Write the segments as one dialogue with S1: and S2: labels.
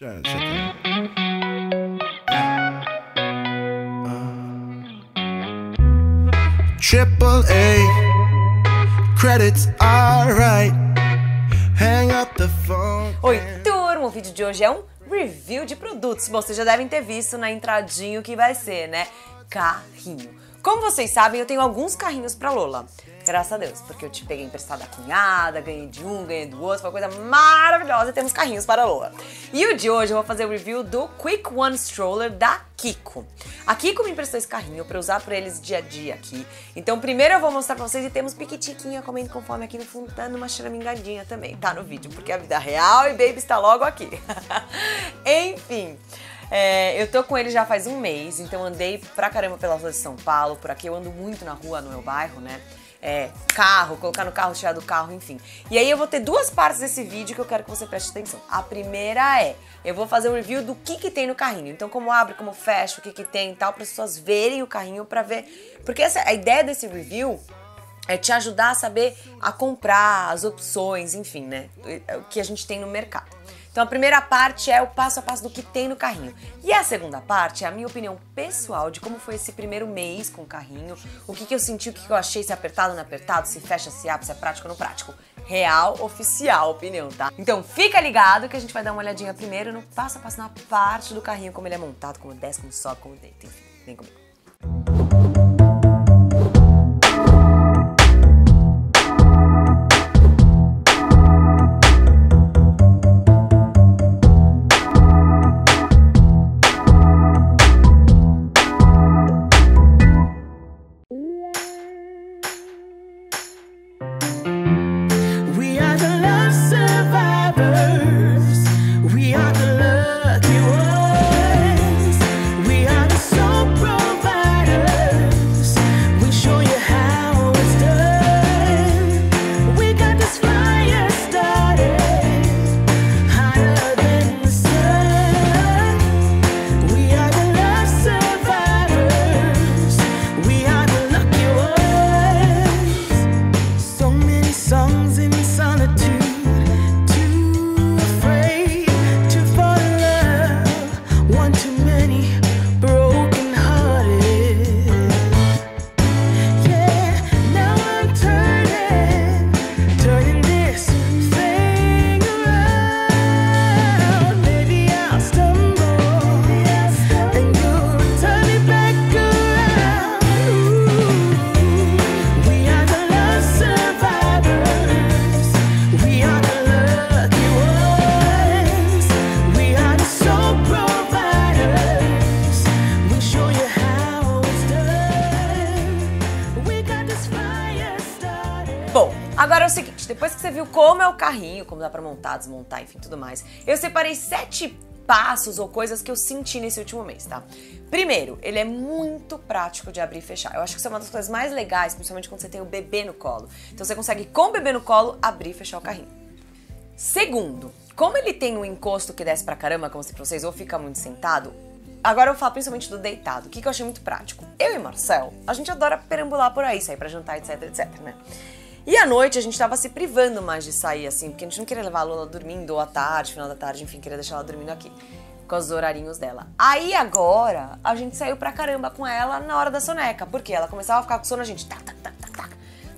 S1: Já, já tá. Triple A, credits alright. Hang up the phone.
S2: Oi, turma! O vídeo de hoje é um review de produtos. Bom, vocês já devem ter visto na entradinha o que vai ser, né? Carrinho. Como vocês sabem, eu tenho alguns carrinhos pra Lola. Graças a Deus, porque eu te peguei emprestada da cunhada, ganhei de um, ganhei do outro, foi uma coisa maravilhosa e temos carrinhos para a Lola. E o de hoje eu vou fazer o review do Quick One Stroller da Kiko. A Kiko me emprestou esse carrinho para usar para eles dia a dia aqui. Então primeiro eu vou mostrar para vocês e temos piquitiquinha comendo com fome aqui no fundo, dando uma charamingadinha também, tá no vídeo, porque a vida real e baby está logo aqui. Enfim... É, eu tô com ele já faz um mês, então andei pra caramba pela rua de São Paulo, por aqui eu ando muito na rua, no meu bairro, né? É, carro, colocar no carro, tirar do carro, enfim. E aí eu vou ter duas partes desse vídeo que eu quero que você preste atenção. A primeira é, eu vou fazer um review do que que tem no carrinho. Então como abre, como fecha, o que que tem e tal, para as pessoas verem o carrinho para ver. Porque essa, a ideia desse review é te ajudar a saber a comprar, as opções, enfim, né? O que a gente tem no mercado. Então a primeira parte é o passo a passo do que tem no carrinho. E a segunda parte é a minha opinião pessoal de como foi esse primeiro mês com o carrinho, o que, que eu senti, o que, que eu achei, se é apertado não apertado, se fecha, se abre, se é prático ou não prático. Real, oficial opinião, tá? Então fica ligado que a gente vai dar uma olhadinha primeiro no passo a passo na parte do carrinho, como ele é montado, como desce, como sobe, como deita, enfim. Vem comigo. Viu como é o carrinho, como dá pra montar, desmontar, enfim, tudo mais, eu separei sete passos ou coisas que eu senti nesse último mês, tá? Primeiro, ele é muito prático de abrir e fechar. Eu acho que isso é uma das coisas mais legais, principalmente quando você tem o bebê no colo. Então você consegue, com o bebê no colo, abrir e fechar o carrinho. Segundo, como ele tem um encosto que desce pra caramba, como se pra vocês, ou fica muito sentado, Agora eu falo principalmente do deitado, o que, que eu achei muito prático. Eu e Marcel, a gente adora perambular por aí, sair pra jantar, etc, etc, né? E à noite a gente tava se privando mais de sair, assim, porque a gente não queria levar a Lola dormindo, ou à tarde, final da tarde, enfim, queria deixar ela dormindo aqui, com os horarinhos dela. Aí agora a gente saiu pra caramba com ela na hora da soneca, porque ela começava a ficar com sono, a gente tac, tac,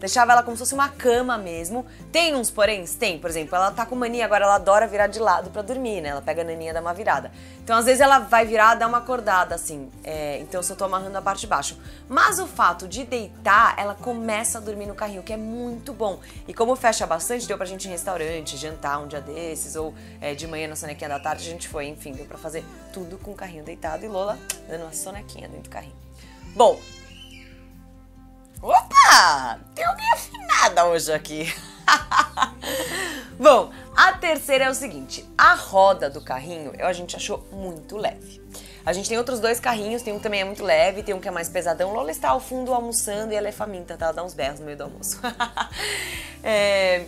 S2: Deixava ela como se fosse uma cama mesmo. Tem uns porém? Tem. Por exemplo, ela tá com mania, agora ela adora virar de lado para dormir, né? Ela pega a naninha, dá uma virada. Então, às vezes, ela vai virar, dá uma acordada, assim. É, então, eu só tô amarrando a parte de baixo. Mas o fato de deitar, ela começa a dormir no carrinho, que é muito bom. E como fecha bastante, deu pra gente ir em restaurante, jantar um dia desses, ou é, de manhã na sonequinha da tarde, a gente foi, enfim, deu pra fazer tudo com o carrinho deitado e Lola dando uma sonequinha dentro do carrinho. Bom, Opa! Tem alguém afinada hoje aqui. Bom, a terceira é o seguinte: a roda do carrinho a gente achou muito leve. A gente tem outros dois carrinhos, tem um que também é muito leve, tem um que é mais pesadão. Lola está ao fundo almoçando e ela é faminta, tá? Ela dá uns berros no meio do almoço. é,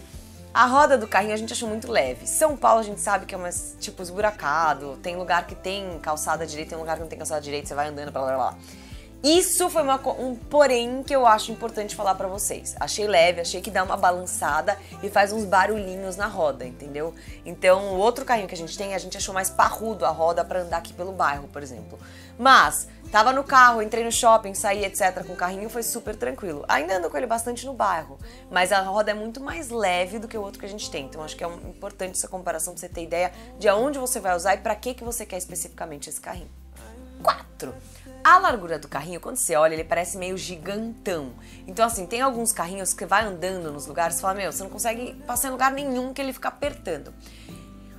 S2: a roda do carrinho a gente achou muito leve. São Paulo a gente sabe que é mais, tipo, esburacado. Tem lugar que tem calçada direita, tem lugar que não tem calçada direita, você vai andando, blá blá blá. Isso foi uma, um porém que eu acho importante falar para vocês. Achei leve, achei que dá uma balançada e faz uns barulhinhos na roda, entendeu? Então, o outro carrinho que a gente tem, a gente achou mais parrudo a roda para andar aqui pelo bairro, por exemplo. Mas, tava no carro, entrei no shopping, saí, etc, com o carrinho, foi super tranquilo. Ainda ando com ele bastante no bairro, mas a roda é muito mais leve do que o outro que a gente tem. Então, acho que é um, importante essa comparação pra você ter ideia de aonde você vai usar e para que que você quer especificamente esse carrinho. 4. A largura do carrinho, quando você olha, ele parece meio gigantão. Então, assim, tem alguns carrinhos que vai andando nos lugares e fala, meu, você não consegue passar em lugar nenhum que ele fica apertando.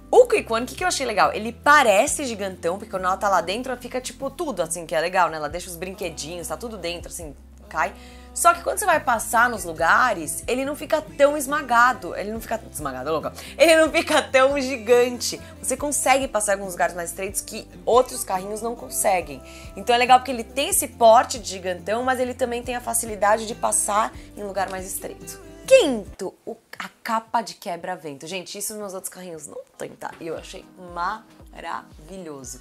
S2: O Quick One, o que, que eu achei legal? Ele parece gigantão, porque quando ela tá lá dentro, fica tipo tudo, assim, que é legal, né? Ela deixa os brinquedinhos, tá tudo dentro, assim, cai. Só que quando você vai passar nos lugares, ele não fica tão esmagado. Ele não fica esmagado, louca. Ele não fica tão gigante. Você consegue passar em alguns lugares mais estreitos que outros carrinhos não conseguem. Então é legal porque ele tem esse porte de gigantão, mas ele também tem a facilidade de passar em lugar mais estreito. Quinto, o, a capa de quebra-vento. Gente, isso nos outros carrinhos não tem, tá? E eu achei maravilhoso.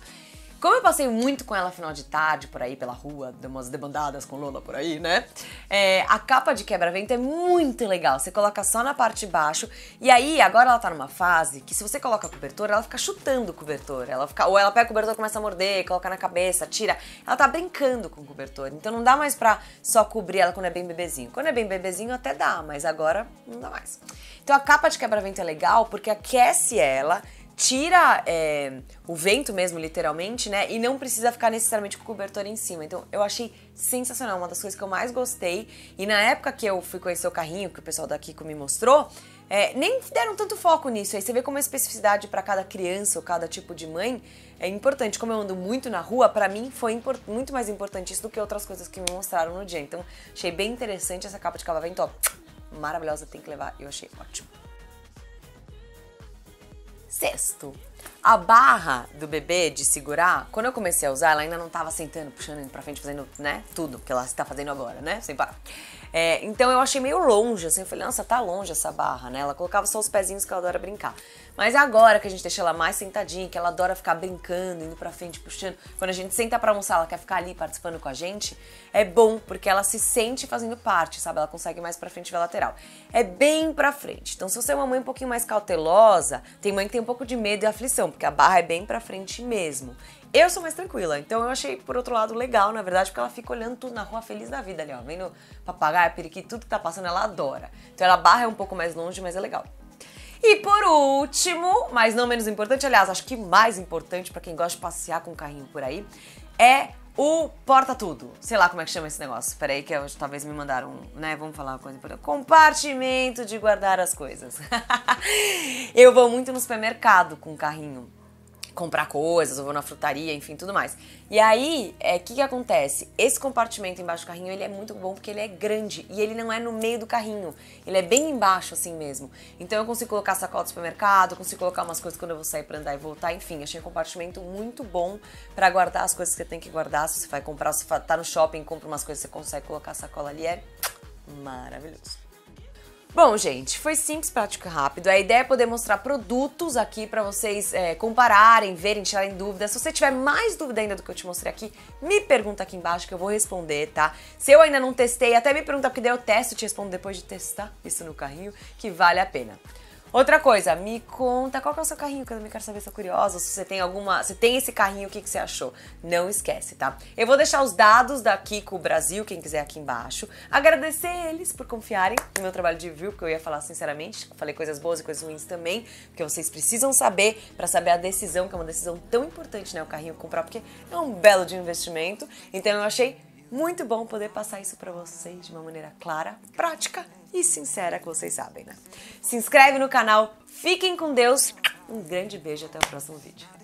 S2: Como eu passei muito com ela final de tarde por aí pela rua, deu umas debandadas com Lola por aí, né? É, a capa de quebra-vento é muito legal. Você coloca só na parte de baixo e aí agora ela tá numa fase que se você coloca cobertor, ela fica chutando o cobertor. Ela fica, ou ela pega o cobertor, começa a morder, coloca na cabeça, tira. Ela tá brincando com o cobertor. Então não dá mais pra só cobrir ela quando é bem bebezinho. Quando é bem bebezinho até dá, mas agora não dá mais. Então a capa de quebra-vento é legal porque aquece ela tira é, o vento mesmo, literalmente, né? E não precisa ficar necessariamente com o cobertor em cima. Então eu achei sensacional, uma das coisas que eu mais gostei. E na época que eu fui conhecer o carrinho, que o pessoal da Kiko me mostrou, é, nem deram tanto foco nisso. Aí você vê como a especificidade para cada criança ou cada tipo de mãe é importante. Como eu ando muito na rua, para mim foi muito mais importante isso do que outras coisas que me mostraram no dia. Então achei bem interessante essa capa de cava-vento, ó. Maravilhosa, tem que levar. Eu achei ótimo. Sexto, a barra do bebê de segurar, quando eu comecei a usar, ela ainda não estava sentando, puxando pra frente, fazendo, né, tudo que ela está fazendo agora, né, sem parar. É, então eu achei meio longe, assim, eu falei, nossa, tá longe essa barra, né, ela colocava só os pezinhos que ela adora brincar. Mas agora que a gente deixa ela mais sentadinha, que ela adora ficar brincando, indo pra frente, puxando, quando a gente senta pra almoçar, ela quer ficar ali participando com a gente, é bom, porque ela se sente fazendo parte, sabe? Ela consegue mais pra frente e lateral. É bem pra frente. Então, se você é uma mãe um pouquinho mais cautelosa, tem mãe que tem um pouco de medo e aflição, porque a barra é bem pra frente mesmo. Eu sou mais tranquila, então eu achei, por outro lado, legal, na verdade, porque ela fica olhando tudo na rua feliz da vida ali, ó. Vendo papagaio, periquito, tudo que tá passando, ela adora. Então ela barra é um pouco mais longe, mas é legal. E por último, mas não menos importante, aliás, acho que mais importante para quem gosta de passear com o carrinho por aí, é o porta-tudo. Sei lá como é que chama esse negócio. Peraí que eu, talvez me mandaram, né? Vamos falar uma coisa importante. Compartimento de guardar as coisas. eu vou muito no supermercado com o carrinho comprar coisas, eu vou na frutaria, enfim, tudo mais. E aí, o é, que, que acontece? Esse compartimento embaixo do carrinho, ele é muito bom porque ele é grande e ele não é no meio do carrinho, ele é bem embaixo assim mesmo. Então eu consigo colocar sacola do supermercado, consigo colocar umas coisas quando eu vou sair pra andar e voltar, enfim, achei um compartimento muito bom para guardar as coisas que você tem que guardar, se você vai comprar, se tá no shopping, compra umas coisas, você consegue colocar a sacola ali, é maravilhoso. Bom, gente, foi simples, prático e rápido. A ideia é poder mostrar produtos aqui para vocês é, compararem, verem, tirarem dúvidas. Se você tiver mais dúvida ainda do que eu te mostrei aqui, me pergunta aqui embaixo que eu vou responder, tá? Se eu ainda não testei, até me pergunta porque daí eu testo e te respondo depois de testar isso no carrinho, que vale a pena. Outra coisa, me conta qual é o seu carrinho, que eu também quero saber, sou curiosa, se você tem alguma, se tem esse carrinho, o que, que você achou? Não esquece, tá? Eu vou deixar os dados da Kiko Brasil, quem quiser aqui embaixo. Agradecer eles por confiarem no meu trabalho de review, porque eu ia falar sinceramente, falei coisas boas e coisas ruins também, porque vocês precisam saber para saber a decisão, que é uma decisão tão importante, né, o carrinho comprar, porque é um belo de investimento. Então eu achei muito bom poder passar isso para vocês de uma maneira clara, prática e sincera que vocês sabem, né? Se inscreve no canal, fiquem com Deus, um grande beijo até o próximo vídeo.